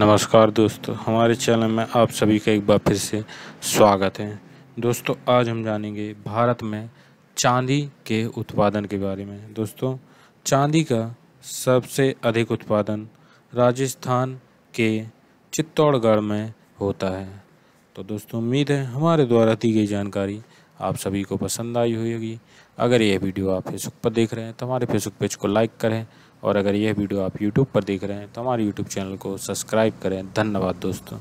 नमस्कार दोस्तों, हमारे चैनल में आप सभी का एक बार फिर से स्वागत है। दोस्तों, आज हम जानेंगे भारत में चांदी के उत्पादन के बारे में। दोस्तों, चांदी का सबसे अधिक उत्पादन राजस्थान के चित्तौड़गढ़ में होता है। तो दोस्तों, उम्मीद है हमारे द्वारा दी गई जानकारी आप सभी को पसंद आई होगी। अगर यह वीडियो आप फेसबुक पर देख रहे हैं तो हमारे फेसबुक पेज को लाइक करें और अगर यह वीडियो आप यूट्यूब पर देख रहे हैं तो हमारे यूट्यूब चैनल को सब्सक्राइब करें। धन्यवाद दोस्तों।